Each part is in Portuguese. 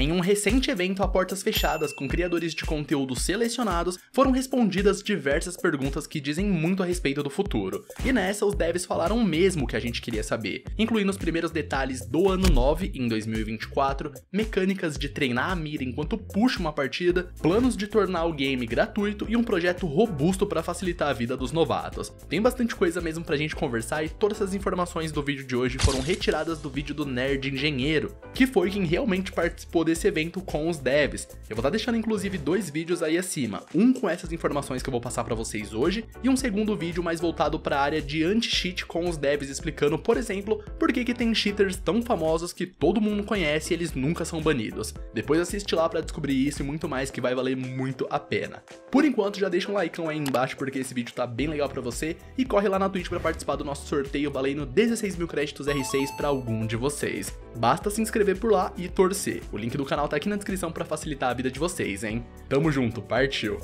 Em um recente evento a portas fechadas com criadores de conteúdo selecionados, foram respondidas diversas perguntas que dizem muito a respeito do futuro. E nessa, os devs falaram mesmo o que a gente queria saber, incluindo os primeiros detalhes do ano 9 em 2024, mecânicas de treinar a mira enquanto puxa uma partida, planos de tornar o game gratuito e um projeto robusto para facilitar a vida dos novatos. Tem bastante coisa mesmo pra gente conversar e todas essas informações do vídeo de hoje foram retiradas do vídeo do Nerd Engenheiro, que foi quem realmente participou desse evento com os devs. Eu vou estar tá deixando inclusive dois vídeos aí acima, um com essas informações que eu vou passar para vocês hoje e um segundo vídeo mais voltado para a área de anti-cheat com os devs explicando, por exemplo, por que que tem cheaters tão famosos que todo mundo conhece e eles nunca são banidos. Depois assiste lá para descobrir isso e muito mais que vai valer muito a pena. Por enquanto já deixa um like aí embaixo porque esse vídeo tá bem legal para você e corre lá na Twitch para participar do nosso sorteio valendo 16 mil créditos R6 para algum de vocês. Basta se inscrever por lá e torcer. O link do canal tá aqui na descrição para facilitar a vida de vocês, hein? Tamo junto, partiu!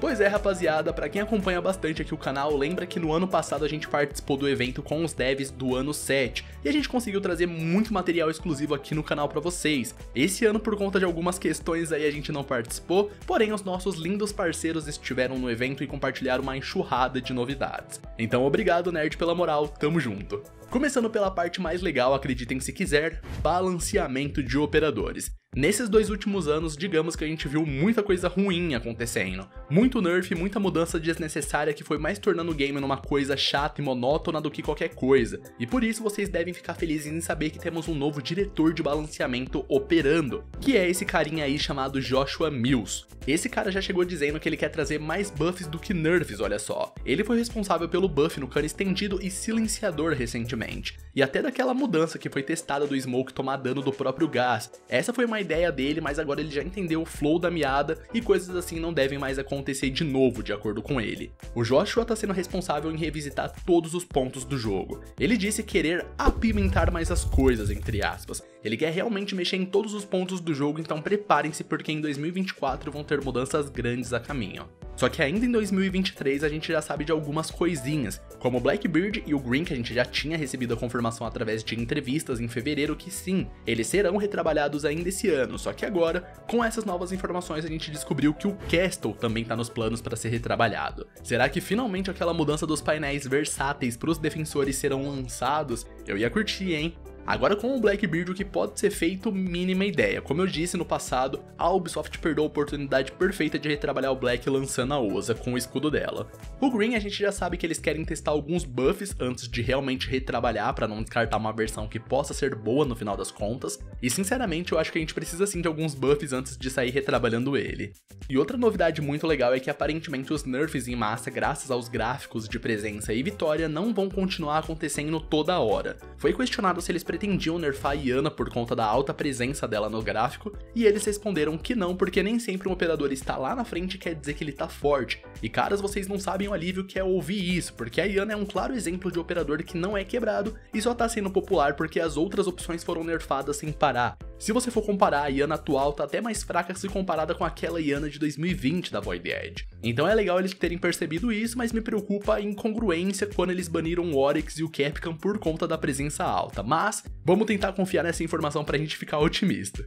Pois é, rapaziada, para quem acompanha bastante aqui o canal, lembra que no ano passado a gente participou do evento com os devs do ano 7 e a gente conseguiu trazer muito material exclusivo aqui no canal para vocês. Esse ano, por conta de algumas questões aí, a gente não participou, porém os nossos lindos parceiros estiveram no evento e compartilharam uma enxurrada de novidades. Então, obrigado, nerd, pela moral, tamo junto. Começando pela parte mais legal, acreditem se quiser, balanceamento de operadores. Nesses dois últimos anos, digamos que a gente viu muita coisa ruim acontecendo. Muito nerf, muita mudança desnecessária que foi mais tornando o game numa coisa chata e monótona do que qualquer coisa. E por isso vocês devem ficar felizes em saber que temos um novo diretor de balanceamento operando, que é esse carinha aí chamado Joshua Mills. Esse cara já chegou dizendo que ele quer trazer mais buffs do que nerfs, olha só. Ele foi responsável pelo buff no cano estendido e silenciador recentemente, e até daquela mudança que foi testada do Smoke tomar dano do próprio gás. Essa foi uma uma ideia dele, mas agora ele já entendeu o flow da miada e coisas assim não devem mais acontecer de novo, de acordo com ele. O Joshua está sendo responsável em revisitar todos os pontos do jogo. Ele disse querer apimentar mais as coisas, entre aspas. Ele quer realmente mexer em todos os pontos do jogo, então preparem-se porque em 2024 vão ter mudanças grandes a caminho. Só que ainda em 2023 a gente já sabe de algumas coisinhas, como o Blackbeard e o Green que a gente já tinha recebido a confirmação através de entrevistas em fevereiro que sim, eles serão retrabalhados ainda esse ano, só que agora, com essas novas informações a gente descobriu que o Castle também tá nos planos para ser retrabalhado. Será que finalmente aquela mudança dos painéis versáteis para os defensores serão lançados? Eu ia curtir, hein? Agora com o Blackbeard o que pode ser feito, mínima ideia. Como eu disse no passado, a Ubisoft perdeu a oportunidade perfeita de retrabalhar o Black lançando a Osa com o escudo dela. O Green a gente já sabe que eles querem testar alguns buffs antes de realmente retrabalhar para não descartar uma versão que possa ser boa no final das contas, e sinceramente eu acho que a gente precisa sim de alguns buffs antes de sair retrabalhando ele. E outra novidade muito legal é que aparentemente os nerfs em massa graças aos gráficos de presença e vitória não vão continuar acontecendo toda hora. Foi questionado se eles pretendiam nerfar a Iana por conta da alta presença dela no gráfico, e eles responderam que não, porque nem sempre um operador está lá na frente quer dizer que ele tá forte. E caras, vocês não sabem o alívio que é ouvir isso, porque a Iana é um claro exemplo de operador que não é quebrado e só tá sendo popular porque as outras opções foram nerfadas sem parar. Se você for comparar, a Iana atual tá até mais fraca se comparada com aquela Iana de 2020 da Void Edge. Então é legal eles terem percebido isso, mas me preocupa a incongruência quando eles baniram o Oryx e o Capcom por conta da presença alta. Mas vamos tentar confiar nessa informação pra gente ficar otimista.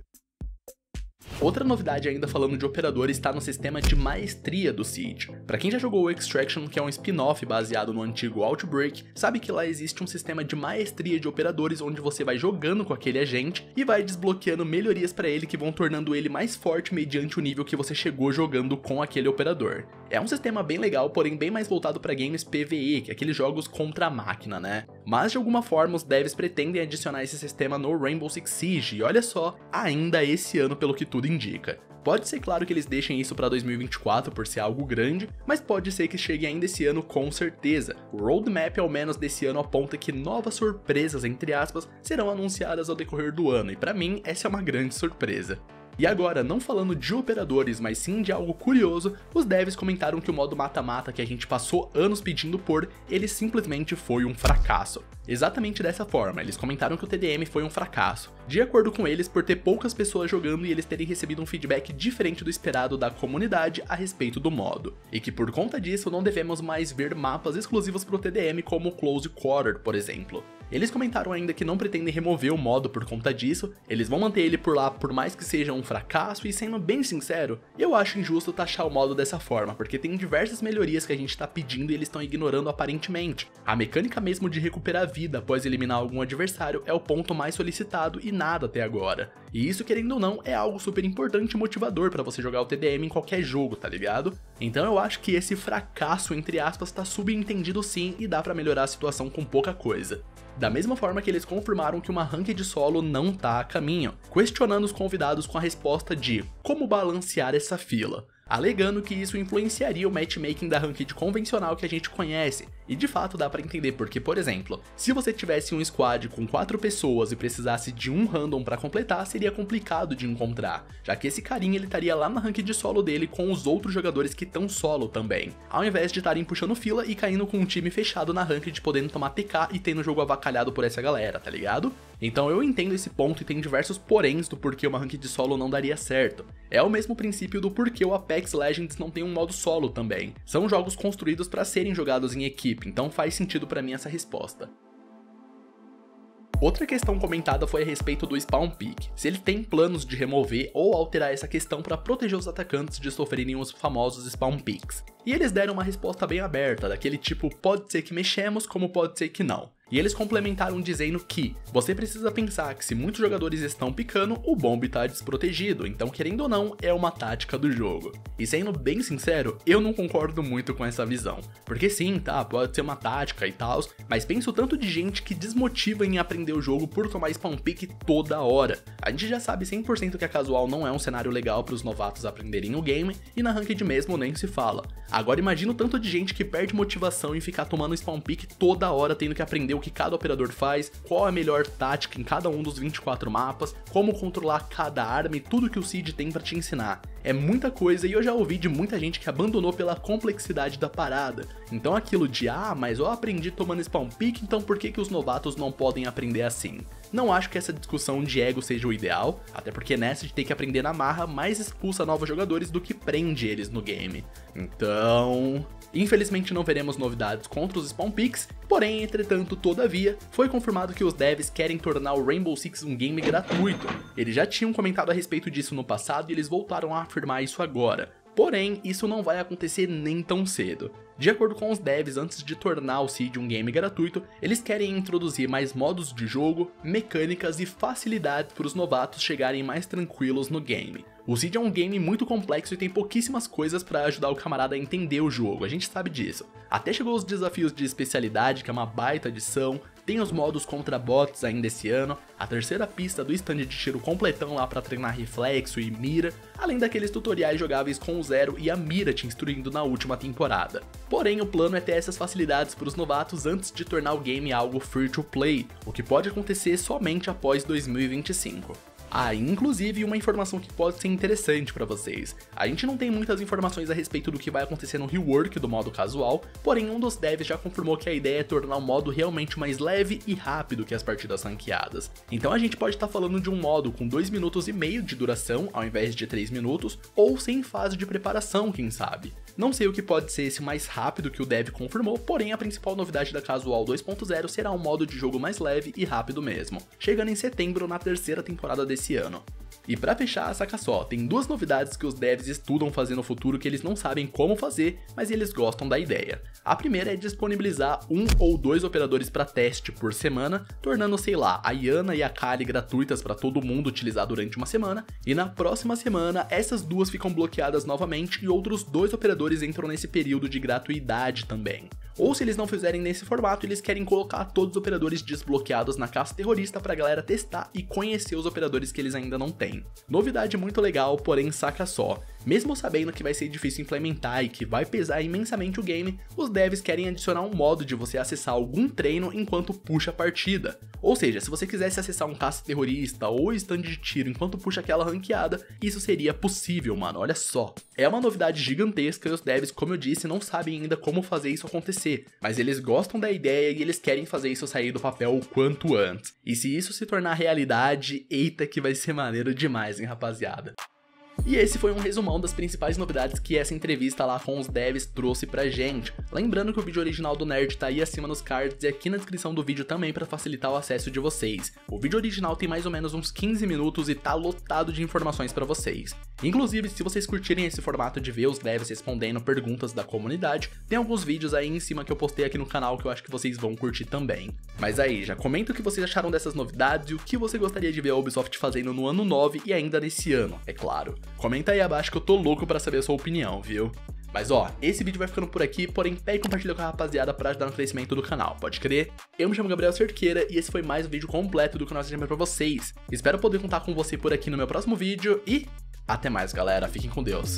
Outra novidade ainda falando de operador está no sistema de maestria do Siege. Para quem já jogou o Extraction, que é um spin-off baseado no antigo Outbreak, sabe que lá existe um sistema de maestria de operadores onde você vai jogando com aquele agente e vai desbloqueando melhorias para ele que vão tornando ele mais forte mediante o nível que você chegou jogando com aquele operador. É um sistema bem legal, porém bem mais voltado para games PvE, que é aqueles jogos contra a máquina, né? Mas de alguma forma os devs pretendem adicionar esse sistema no Rainbow Six Siege, e olha só, ainda esse ano pelo que tudo indica. Pode ser claro que eles deixem isso para 2024 por ser algo grande, mas pode ser que chegue ainda esse ano com certeza. O roadmap ao menos desse ano aponta que novas surpresas entre aspas serão anunciadas ao decorrer do ano, e para mim essa é uma grande surpresa. E agora, não falando de operadores, mas sim de algo curioso, os devs comentaram que o modo mata-mata que a gente passou anos pedindo por, ele simplesmente foi um fracasso. Exatamente dessa forma, eles comentaram que o TDM foi um fracasso, de acordo com eles por ter poucas pessoas jogando e eles terem recebido um feedback diferente do esperado da comunidade a respeito do modo, e que por conta disso não devemos mais ver mapas exclusivos para o TDM como Close Quarter, por exemplo. Eles comentaram ainda que não pretendem remover o modo por conta disso, eles vão manter ele por lá por mais que seja um fracasso e sendo bem sincero, eu acho injusto taxar o modo dessa forma, porque tem diversas melhorias que a gente tá pedindo e eles estão ignorando aparentemente. A mecânica mesmo de recuperar vida após eliminar algum adversário é o ponto mais solicitado e nada até agora. E isso, querendo ou não, é algo super importante e motivador para você jogar o TDM em qualquer jogo, tá ligado? Então eu acho que esse fracasso, entre aspas, tá subentendido sim e dá para melhorar a situação com pouca coisa. Da mesma forma que eles confirmaram que uma ranked solo não tá a caminho, questionando os convidados com a resposta de como balancear essa fila alegando que isso influenciaria o matchmaking da ranked convencional que a gente conhece. E de fato dá para entender porque, por exemplo, se você tivesse um squad com 4 pessoas e precisasse de um random para completar, seria complicado de encontrar, já que esse carinha ele estaria lá na ranked solo dele com os outros jogadores que estão solo também, ao invés de estarem puxando fila e caindo com um time fechado na ranked podendo tomar TK e tendo o jogo avacalhado por essa galera, tá ligado? Então eu entendo esse ponto e tem diversos poréns do porquê uma ranked solo não daria certo. É o mesmo princípio do porquê o Apex Legends não tem um modo solo também. São jogos construídos para serem jogados em equipe, então faz sentido para mim essa resposta. Outra questão comentada foi a respeito do Spawn Peak, se ele tem planos de remover ou alterar essa questão para proteger os atacantes de sofrerem os famosos Spawn Peaks. E eles deram uma resposta bem aberta, daquele tipo pode ser que mexemos como pode ser que não. E eles complementaram dizendo que você precisa pensar que se muitos jogadores estão picando, o bomb está desprotegido, então querendo ou não, é uma tática do jogo. E sendo bem sincero, eu não concordo muito com essa visão. Porque sim, tá, pode ser uma tática e tal, mas penso tanto de gente que desmotiva em aprender o jogo por tomar spawn pick toda hora. A gente já sabe 100% que a casual não é um cenário legal para os novatos aprenderem o game, e na ranked mesmo nem se fala. Agora imagina o tanto de gente que perde motivação em ficar tomando spawn pick toda hora tendo que aprender o que cada operador faz, qual a melhor tática em cada um dos 24 mapas, como controlar cada arma e tudo que o Seed tem para te ensinar. É muita coisa e eu já ouvi de muita gente que abandonou pela complexidade da parada. Então aquilo de ah, mas eu aprendi tomando spawn pick, então por que, que os novatos não podem aprender assim? Não acho que essa discussão de ego seja o ideal, até porque nessa de ter que aprender na marra mais expulsa novos jogadores do que prende eles no game. Então, Infelizmente não veremos novidades contra os Spawn Peaks, porém, entretanto, todavia, foi confirmado que os devs querem tornar o Rainbow Six um game gratuito. Eles já tinham comentado a respeito disso no passado e eles voltaram a afirmar isso agora. Porém, isso não vai acontecer nem tão cedo. De acordo com os devs, antes de tornar o Seed um game gratuito, eles querem introduzir mais modos de jogo, mecânicas e facilidades para os novatos chegarem mais tranquilos no game. O Seed é um game muito complexo e tem pouquíssimas coisas para ajudar o camarada a entender o jogo, a gente sabe disso. Até chegou os desafios de especialidade, que é uma baita adição, tem os modos contra bots ainda esse ano, a terceira pista do stand de tiro completão lá para treinar reflexo e mira, além daqueles tutoriais jogáveis com o Zero e a mira te instruindo na última temporada. Porém, o plano é ter essas facilidades para os novatos antes de tornar o game algo free to play, o que pode acontecer somente após 2025. Ah, inclusive uma informação que pode ser interessante para vocês. A gente não tem muitas informações a respeito do que vai acontecer no rework do modo casual, porém um dos devs já confirmou que a ideia é tornar o modo realmente mais leve e rápido que as partidas ranqueadas. Então a gente pode estar tá falando de um modo com 2 minutos e meio de duração ao invés de 3 minutos, ou sem fase de preparação, quem sabe. Não sei o que pode ser esse mais rápido que o dev confirmou, porém a principal novidade da Casual 2.0 será um modo de jogo mais leve e rápido mesmo, chegando em setembro na terceira temporada desse ano. E para fechar, saca só, tem duas novidades que os devs estudam fazer no futuro que eles não sabem como fazer, mas eles gostam da ideia. A primeira é disponibilizar um ou dois operadores para teste por semana, tornando, sei lá, a Iana e a Kali gratuitas para todo mundo utilizar durante uma semana, e na próxima semana essas duas ficam bloqueadas novamente e outros dois operadores entram nesse período de gratuidade também. Ou se eles não fizerem nesse formato, eles querem colocar todos os operadores desbloqueados na caça terrorista para a galera testar e conhecer os operadores que eles ainda não têm. Novidade muito legal, porém saca só. Mesmo sabendo que vai ser difícil implementar e que vai pesar imensamente o game, os devs querem adicionar um modo de você acessar algum treino enquanto puxa a partida. Ou seja, se você quisesse acessar um caça terrorista ou stand de tiro enquanto puxa aquela ranqueada, isso seria possível, mano, olha só. É uma novidade gigantesca e os devs, como eu disse, não sabem ainda como fazer isso acontecer, mas eles gostam da ideia e eles querem fazer isso sair do papel o quanto antes. E se isso se tornar realidade, eita que vai ser maneiro demais, hein, rapaziada. E esse foi um resumão das principais novidades que essa entrevista lá com os devs trouxe pra gente. Lembrando que o vídeo original do Nerd tá aí acima nos cards e aqui na descrição do vídeo também para facilitar o acesso de vocês. O vídeo original tem mais ou menos uns 15 minutos e tá lotado de informações para vocês. Inclusive, se vocês curtirem esse formato de ver os devs respondendo perguntas da comunidade, tem alguns vídeos aí em cima que eu postei aqui no canal que eu acho que vocês vão curtir também. Mas aí, já comenta o que vocês acharam dessas novidades e o que você gostaria de ver a Ubisoft fazendo no ano 9 e ainda nesse ano, é claro. Comenta aí abaixo que eu tô louco para saber a sua opinião, viu? Mas ó, esse vídeo vai ficando por aqui, porém pega e compartilha com a rapaziada para ajudar no crescimento do canal, pode crer? Eu me chamo Gabriel Cerqueira e esse foi mais um vídeo completo do canal Seja pra vocês. Espero poder contar com você por aqui no meu próximo vídeo e até mais galera, fiquem com Deus.